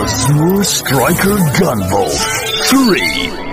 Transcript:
Azure Striker Gunvolt 3